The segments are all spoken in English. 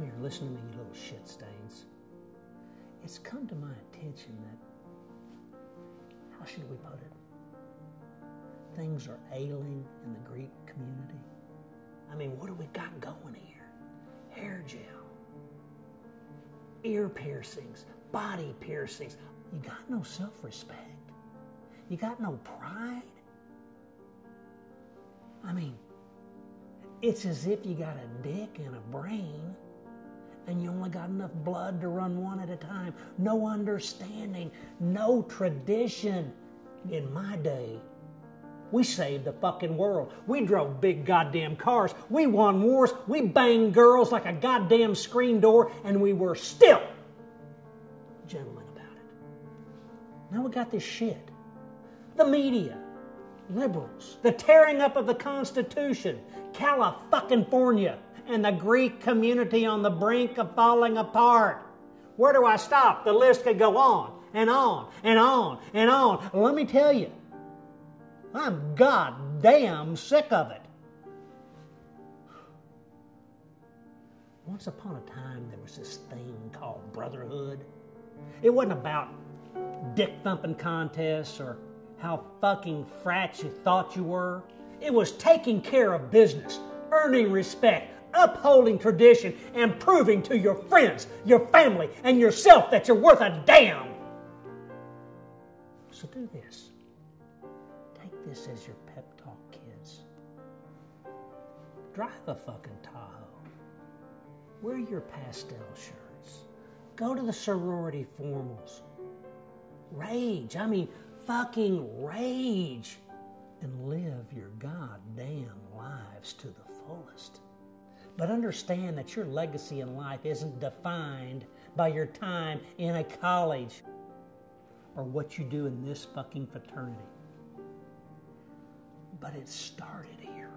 Come here, listen to me, you little shit stains. It's come to my attention that, how should we put it? Things are ailing in the Greek community. I mean, what do we got going here? Hair gel, ear piercings, body piercings. You got no self respect. You got no pride. I mean, it's as if you got a dick and a brain and you only got enough blood to run one at a time. No understanding, no tradition. In my day, we saved the fucking world. We drove big goddamn cars. We won wars. We banged girls like a goddamn screen door, and we were still gentlemen about it. Now we got this shit. The media, liberals, the tearing up of the Constitution, California, and the Greek community on the brink of falling apart. Where do I stop? The list could go on and on and on and on. Let me tell you, I'm goddamn sick of it. Once upon a time, there was this thing called brotherhood. It wasn't about dick thumping contests or how fucking frats you thought you were. It was taking care of business, earning respect, upholding tradition, and proving to your friends, your family, and yourself that you're worth a damn. So do this. Take this as your pep talk, kids. Drive a fucking Tahoe. Wear your pastel shirts. Go to the sorority formals. Rage. I mean, fucking rage. And live your goddamn lives to the fullest. But understand that your legacy in life isn't defined by your time in a college or what you do in this fucking fraternity. But it started here.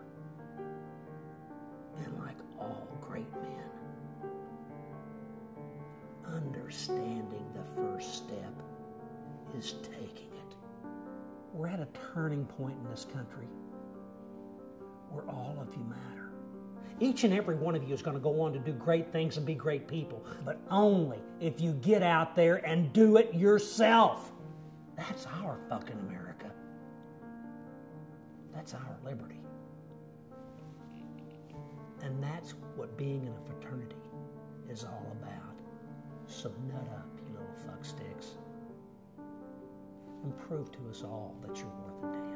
And like all great men, understanding the first step is taking it. We're at a turning point in this country where all of you matter. Each and every one of you is going to go on to do great things and be great people, but only if you get out there and do it yourself. That's our fucking America. That's our liberty. And that's what being in a fraternity is all about. So nut up, you little fuck sticks, and prove to us all that you're worth a damn.